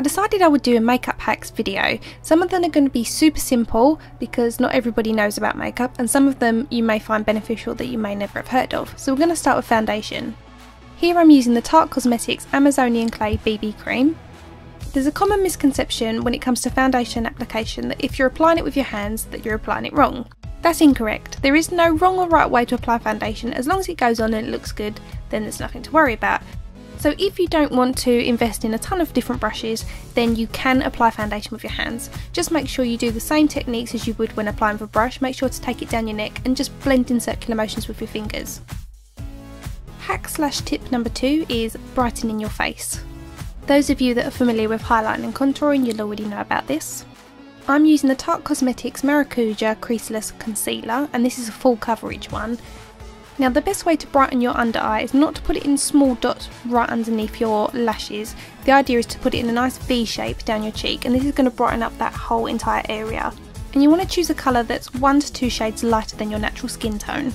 I decided I would do a makeup hacks video. Some of them are going to be super simple because not everybody knows about makeup and some of them you may find beneficial that you may never have heard of. So we're going to start with foundation. Here I'm using the Tarte Cosmetics Amazonian Clay BB Cream. There's a common misconception when it comes to foundation application that if you're applying it with your hands that you're applying it wrong. That's incorrect. There is no wrong or right way to apply foundation. As long as it goes on and it looks good, then there's nothing to worry about. So if you don't want to invest in a ton of different brushes, then you can apply foundation with your hands. Just make sure you do the same techniques as you would when applying with a brush. Make sure to take it down your neck and just blend in circular motions with your fingers. Hack slash tip number two is brightening your face. Those of you that are familiar with highlighting and contouring, you'll already know about this. I'm using the Tarte Cosmetics Maracuja Creaseless Concealer and this is a full coverage one now the best way to brighten your under eye is not to put it in small dots right underneath your lashes. The idea is to put it in a nice V shape down your cheek and this is going to brighten up that whole entire area. And you want to choose a colour that's 1 to 2 shades lighter than your natural skin tone.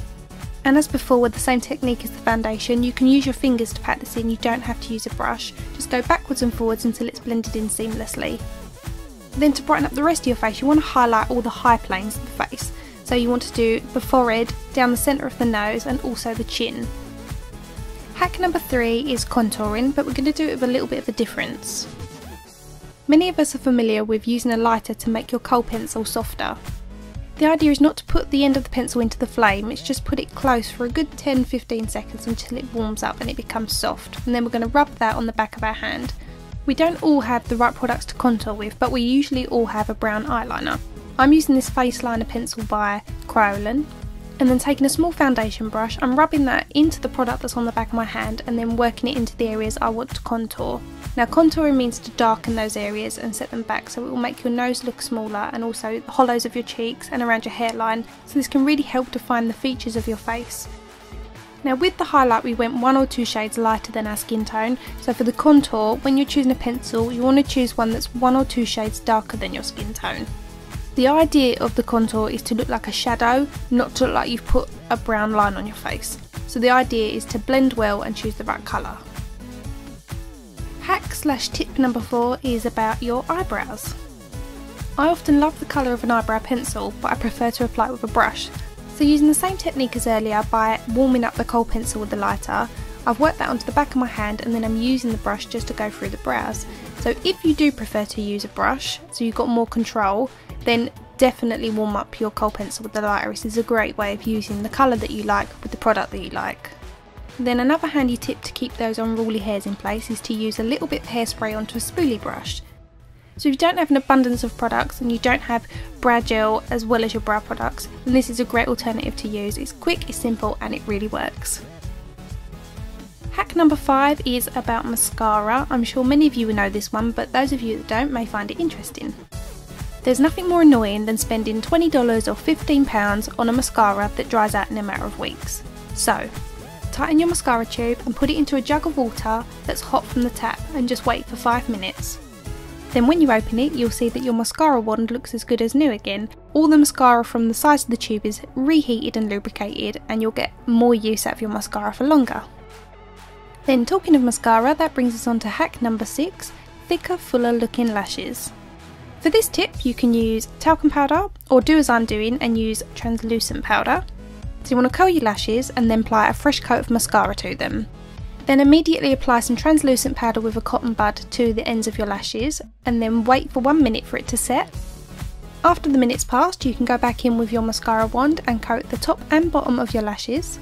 And as before with the same technique as the foundation, you can use your fingers to pat this in, you don't have to use a brush. Just go backwards and forwards until it's blended in seamlessly. Then to brighten up the rest of your face, you want to highlight all the high planes of the face. So you want to do the forehead, down the centre of the nose and also the chin. Hack number three is contouring, but we're going to do it with a little bit of a difference. Many of us are familiar with using a lighter to make your kohl pencil softer. The idea is not to put the end of the pencil into the flame, it's just put it close for a good 10-15 seconds until it warms up and it becomes soft, and then we're going to rub that on the back of our hand. We don't all have the right products to contour with, but we usually all have a brown eyeliner. I'm using this face liner pencil by Kryolan and then taking a small foundation brush, I'm rubbing that into the product that's on the back of my hand and then working it into the areas I want to contour. Now contouring means to darken those areas and set them back so it will make your nose look smaller and also the hollows of your cheeks and around your hairline so this can really help define the features of your face. Now with the highlight we went one or two shades lighter than our skin tone so for the contour when you're choosing a pencil you want to choose one that's one or two shades darker than your skin tone. The idea of the contour is to look like a shadow, not to look like you've put a brown line on your face. So the idea is to blend well and choose the right colour. Hack slash tip number 4 is about your eyebrows. I often love the colour of an eyebrow pencil, but I prefer to apply it with a brush. So using the same technique as earlier by warming up the kohl pencil with the lighter, I've worked that onto the back of my hand and then I'm using the brush just to go through the brows. So if you do prefer to use a brush, so you've got more control, then definitely warm up your kohl pencil with the lighter. This is a great way of using the colour that you like with the product that you like. Then another handy tip to keep those unruly hairs in place is to use a little bit of hairspray onto a spoolie brush. So if you don't have an abundance of products and you don't have brow gel as well as your brow products, then this is a great alternative to use. It's quick, it's simple and it really works. Hack number five is about mascara. I'm sure many of you will know this one, but those of you that don't may find it interesting. There's nothing more annoying than spending $20 or £15 on a mascara that dries out in a matter of weeks. So, tighten your mascara tube and put it into a jug of water that's hot from the tap and just wait for 5 minutes. Then when you open it, you'll see that your mascara wand looks as good as new again. All the mascara from the sides of the tube is reheated and lubricated and you'll get more use out of your mascara for longer. Then talking of mascara, that brings us on to hack number 6, thicker fuller looking lashes. For this tip you can use talcum powder or do as I'm doing and use translucent powder. So you want to curl your lashes and then apply a fresh coat of mascara to them. Then immediately apply some translucent powder with a cotton bud to the ends of your lashes and then wait for one minute for it to set. After the minute's passed you can go back in with your mascara wand and coat the top and bottom of your lashes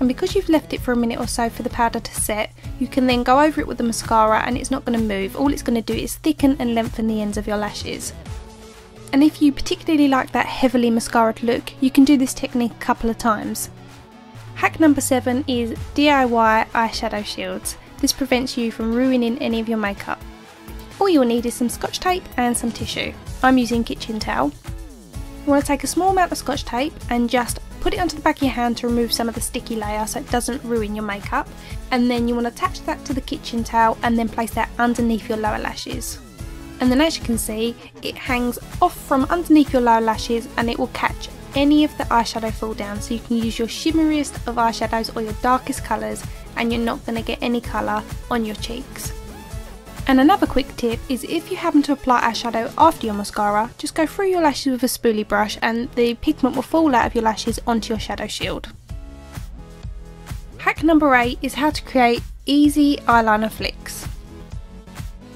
and because you've left it for a minute or so for the powder to set, you can then go over it with the mascara and it's not going to move. All it's going to do is thicken and lengthen the ends of your lashes. And if you particularly like that heavily mascaraed look, you can do this technique a couple of times. Hack number 7 is DIY eyeshadow shields. This prevents you from ruining any of your makeup. All you'll need is some scotch tape and some tissue. I'm using kitchen towel. You want to take a small amount of scotch tape and just Put it onto the back of your hand to remove some of the sticky layer so it doesn't ruin your makeup. And then you want to attach that to the kitchen towel and then place that underneath your lower lashes. And then as you can see, it hangs off from underneath your lower lashes and it will catch any of the eyeshadow fall down so you can use your shimmeriest of eyeshadows or your darkest colours and you're not going to get any colour on your cheeks. And another quick tip is if you happen to apply eyeshadow after your mascara, just go through your lashes with a spoolie brush and the pigment will fall out of your lashes onto your shadow shield. Hack number 8 is how to create easy eyeliner flicks.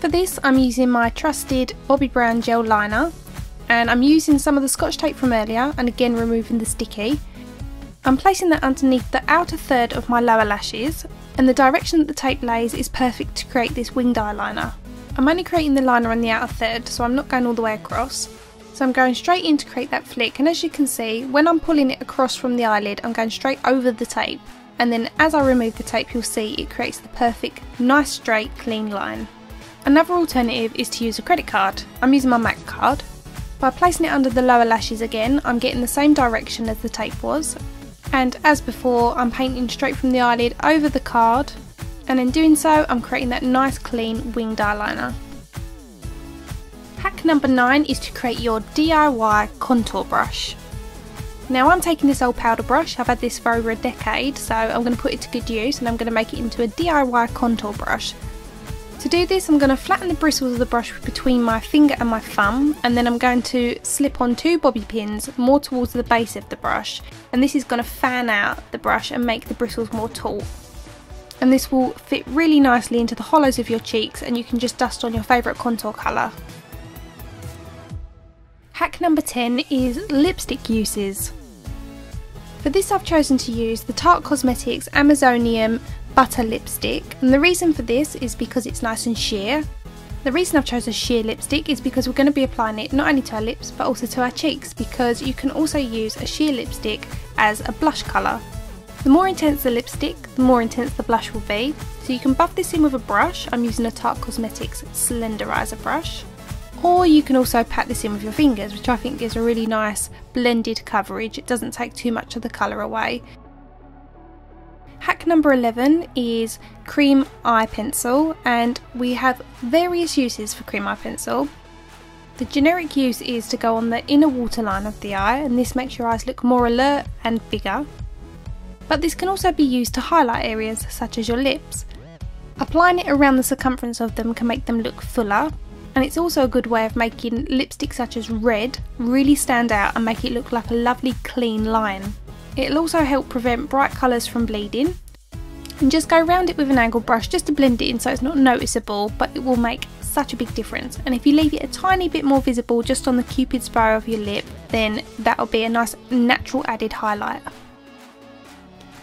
For this I'm using my trusted Bobbi Brown gel liner and I'm using some of the scotch tape from earlier and again removing the sticky. I'm placing that underneath the outer third of my lower lashes and the direction that the tape lays is perfect to create this winged eyeliner. I'm only creating the liner on the outer third so I'm not going all the way across. So I'm going straight in to create that flick and as you can see when I'm pulling it across from the eyelid I'm going straight over the tape and then as I remove the tape you'll see it creates the perfect nice straight clean line. Another alternative is to use a credit card. I'm using my MAC card. By placing it under the lower lashes again I'm getting the same direction as the tape was and as before I'm painting straight from the eyelid over the card and in doing so I'm creating that nice clean winged eyeliner. Hack number 9 is to create your DIY contour brush. Now I'm taking this old powder brush, I've had this for over a decade so I'm going to put it to good use and I'm going to make it into a DIY contour brush. To do this I'm going to flatten the bristles of the brush between my finger and my thumb and then I'm going to slip on two bobby pins more towards the base of the brush and this is going to fan out the brush and make the bristles more taut. And this will fit really nicely into the hollows of your cheeks and you can just dust on your favourite contour colour. Hack number 10 is lipstick uses. For this I've chosen to use the Tarte Cosmetics Amazonian butter lipstick and the reason for this is because it's nice and sheer. The reason I've chosen a sheer lipstick is because we're going to be applying it not only to our lips but also to our cheeks because you can also use a sheer lipstick as a blush colour. The more intense the lipstick, the more intense the blush will be. So you can buff this in with a brush, I'm using a Tarte Cosmetics Slenderizer brush. Or you can also pat this in with your fingers, which I think gives a really nice blended coverage. It doesn't take too much of the colour away. Number 11 is cream eye pencil and we have various uses for cream eye pencil. The generic use is to go on the inner waterline of the eye and this makes your eyes look more alert and bigger. But this can also be used to highlight areas such as your lips. Applying it around the circumference of them can make them look fuller and it's also a good way of making lipstick such as red really stand out and make it look like a lovely clean line. It'll also help prevent bright colours from bleeding. And just go around it with an angled brush just to blend it in so it's not noticeable but it will make such a big difference and if you leave it a tiny bit more visible just on the cupid's bow of your lip then that'll be a nice natural added highlight.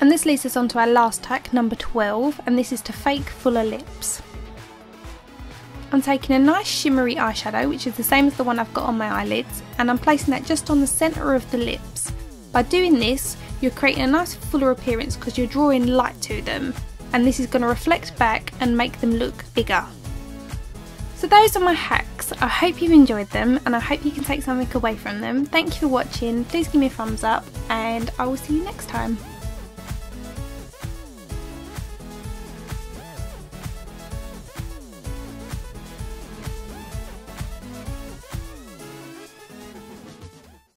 And this leads us on to our last hack, number 12, and this is to fake fuller lips. I'm taking a nice shimmery eyeshadow, which is the same as the one I've got on my eyelids, and I'm placing that just on the centre of the lips. By doing this, you're creating a nice fuller appearance because you're drawing light to them, and this is going to reflect back and make them look bigger. So those are my hacks. I hope you've enjoyed them and I hope you can take something away from them. Thank you for watching. Please give me a thumbs up and I will see you next time.